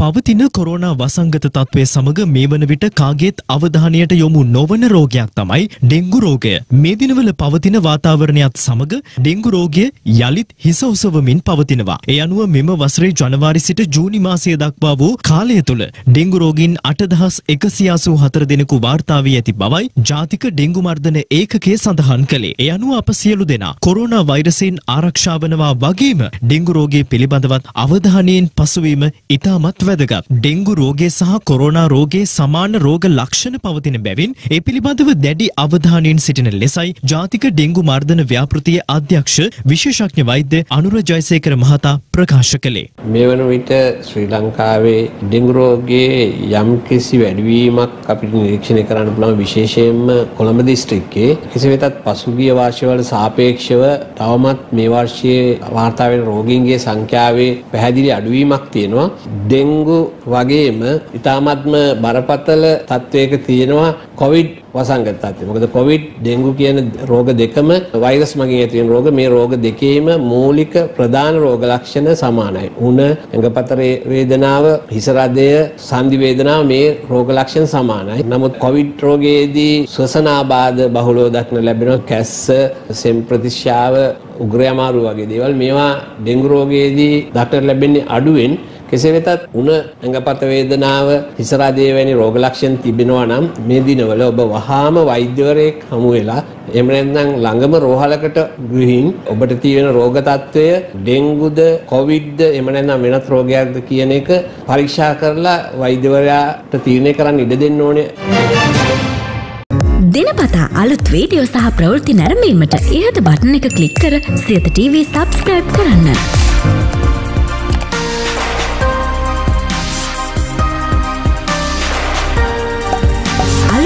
පවතින කොරෝනා වසංගත තත්ත්වය සමග මේ වන විට කාගේත් අවධානයට යොමු නොවන රෝගයක් තමයි ඩෙංගු රෝගය. මේ දිනවල පවතින වාතාවරණයත් සමග ඩෙංගු රෝගය යළිත් හිස ඔසවමින් පවතිනවා. ඒ අනුව මෙම වසරේ ජනවාරි සිට ජූනි මාසය දක්වා වූ කාලය තුළ ඩෙංගු රෝගීන් 8184 දෙනෙකු වාර්තා වී ඇති බවයි ජාතික ඩෙංගු මර්ධන ඒකකය සඳහන් කළේ. ඒ අනුව අප සියලු දෙනා කොරෝනා වෛරසයෙන් ආරක්ෂා වනවා වගේම ඩෙංගු රෝගය පිළිබඳවත් අවධානයෙන් පසුවීම ඉතාමත් වැදගත්. ඩෙංගු රෝගය සහ කොරෝනා රෝගයේ සමාන රෝග ලක්ෂණ පවතින බැවින් ඒ පිළිබඳව දැඩි අවධානයෙන් සිටින ලෙසයි ජාතික ඩෙංගු මර්ධන ව්‍යාපෘතියේ අධ්‍යක්ෂ විශේෂඥ වෛද්‍ය අනුර ජයසේකර මහතා ප්‍රකාශ කළේ. මේ වන විට ශ්‍රී ලංකාවේ ඩෙංගු රෝගයේ යම්කිසි වැඩිවීමක් අපිට නිරීක්ෂණය කරන්න පුළුවන් විශේෂයෙන්ම කොළඹ දිස්ත්‍රික්කයේ කෙසේ වෙතත් පසුගිය වර්ෂවල සාපේක්ෂව තවමත් මේ වර්ෂයේ වාර්තා වෙන රෝගීන්ගේ සංඛ්‍යාවේ පැහැදිලි අඩුවීමක් තියෙනවා. ඩෙංගු වගේම ඉතාමත්ම බරපතල තත්වයක තියෙනවා කොවිඩ් වසංගත තත්ත්වය. මොකද කොවිඩ් ඩෙන්ගු කියන රෝග දෙකම වෛරස් මගින් ඇති වෙන රෝග. මේ රෝග දෙකේම මූලික ප්‍රධාන රෝග ලක්ෂණ සමානයි. උණ, ඇඟපත වේදනාව, හිස රදය, සන්ධි වේදනාව මේ රෝග ලක්ෂණ සමානයි. නමුත් කොවිඩ් රෝගයේදී ශ්වසන ආබාධ බහුලව දක්න ලැබෙනවා. කැස්ස, සෙම් ප්‍රතිශ්‍යාව, උග්‍ර අමාරු වගේ දේවල් මේවා ඩෙන්ගු රෝගයේදී දක්නට ලැබෙන්නේ අඩුවෙන් කෙසේ වෙතත් උණ ඇඟපත වේදනාව හිසරදේ වැනි රෝග ලක්ෂණ තිබෙනවා නම් මේ දිනවල ඔබ වහාම වෛද්‍යවරයෙක් හමු වෙලා එහෙම නැත්නම් ළඟම රෝහලකට ගිහින් ඔබට තියෙන රෝග తত্ত্বය ඩෙන්ගුද කොවිඩ්ද එහෙම නැත්නම් වෙනත් රෝගයක්ද කියන එක පරීක්ෂා කරලා වෛද්‍යවරයාට තීරණය කරන්න ඉඩ දෙන්න ඕනේ. දිනපතා අලුත් වීඩියෝ සහ ප්‍රවෘත්ති නැරඹීමට ඉහත බටන එක ක්ලික් කර සියත TV සබස්ක්‍රයිබ් කරන්න.